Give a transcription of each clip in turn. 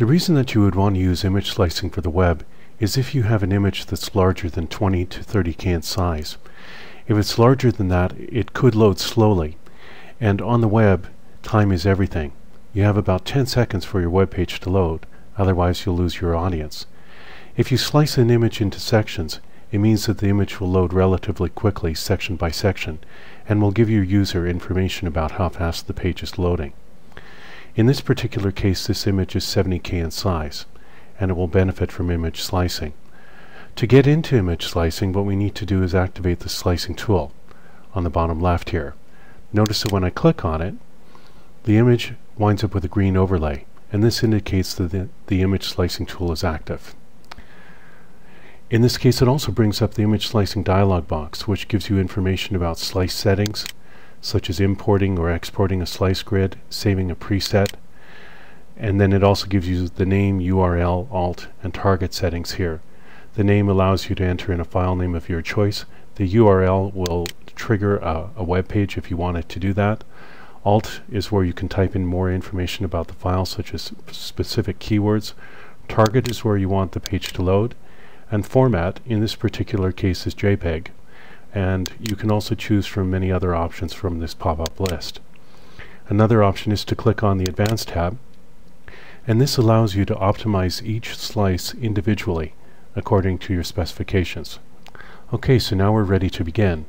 The reason that you would want to use image slicing for the web is if you have an image that's larger than 20 to 30k in size. If it's larger than that, it could load slowly. And on the web, time is everything. You have about 10 seconds for your web page to load, otherwise you'll lose your audience. If you slice an image into sections, it means that the image will load relatively quickly, section by section, and will give your user information about how fast the page is loading. In this particular case, this image is 70k in size and it will benefit from image slicing. To get into image slicing, what we need to do is activate the slicing tool on the bottom left here. Notice that when I click on it, the image winds up with a green overlay, and this indicates that the, the image slicing tool is active. In this case, it also brings up the image slicing dialog box, which gives you information about slice settings, such as importing or exporting a slice grid, saving a preset, and then it also gives you the name, URL, alt, and target settings here. The name allows you to enter in a file name of your choice. The URL will trigger a, a web page if you want it to do that. Alt is where you can type in more information about the file, such as specific keywords. Target is where you want the page to load. And format, in this particular case, is JPEG. And you can also choose from many other options from this pop-up list. Another option is to click on the Advanced tab and this allows you to optimize each slice individually according to your specifications. Okay, so now we're ready to begin.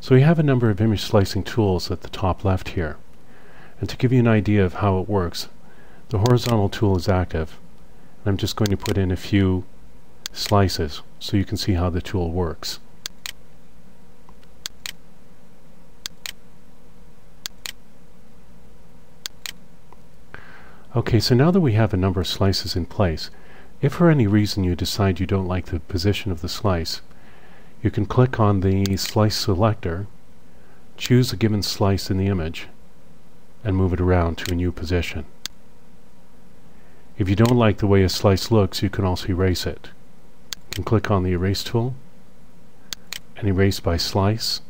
So we have a number of image slicing tools at the top left here. And to give you an idea of how it works, the horizontal tool is active. And I'm just going to put in a few slices so you can see how the tool works. Okay, so now that we have a number of slices in place, if for any reason you decide you don't like the position of the slice, you can click on the slice selector, choose a given slice in the image, and move it around to a new position. If you don't like the way a slice looks, you can also erase it. You can click on the erase tool and erase by slice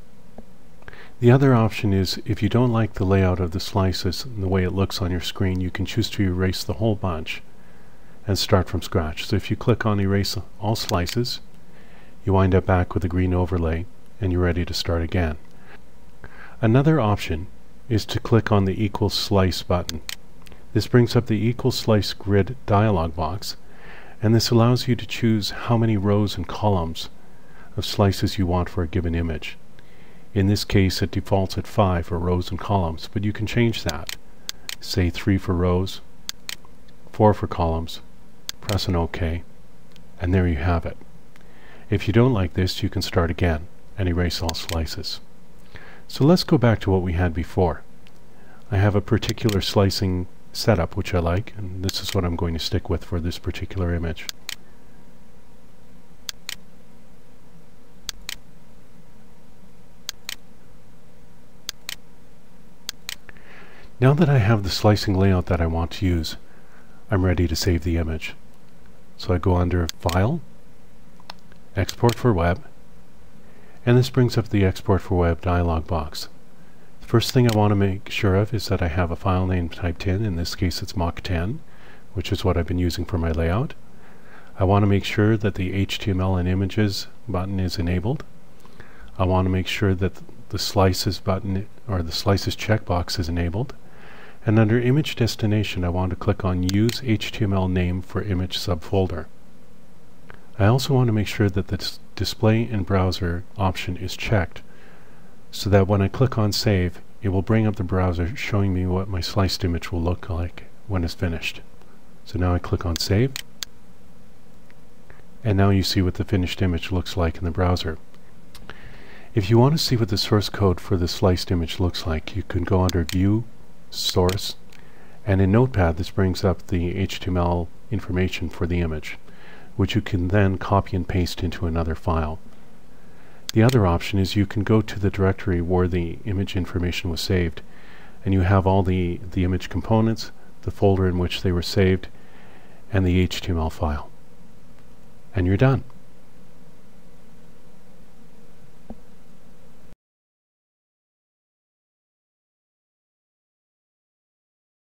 the other option is if you don't like the layout of the slices and the way it looks on your screen, you can choose to erase the whole bunch and start from scratch. So if you click on erase all slices, you wind up back with a green overlay and you're ready to start again. Another option is to click on the equal slice button. This brings up the equal slice grid dialog box and this allows you to choose how many rows and columns of slices you want for a given image. In this case, it defaults at 5 for rows and columns, but you can change that. Say 3 for rows, 4 for columns, press an OK, and there you have it. If you don't like this, you can start again and erase all slices. So let's go back to what we had before. I have a particular slicing setup which I like, and this is what I'm going to stick with for this particular image. Now that I have the slicing layout that I want to use, I'm ready to save the image. So I go under File, Export for Web, and this brings up the Export for Web dialog box. The first thing I want to make sure of is that I have a file name typed in, in this case it's Mach 10, which is what I've been using for my layout. I want to make sure that the HTML and images button is enabled. I want to make sure that the slices button or the slices checkbox is enabled and under image destination I want to click on use HTML name for image subfolder. I also want to make sure that the display in browser option is checked so that when I click on save it will bring up the browser showing me what my sliced image will look like when it's finished. So now I click on save and now you see what the finished image looks like in the browser. If you want to see what the source code for the sliced image looks like you can go under view source. And in Notepad, this brings up the HTML information for the image, which you can then copy and paste into another file. The other option is you can go to the directory where the image information was saved, and you have all the, the image components, the folder in which they were saved, and the HTML file. And you're done.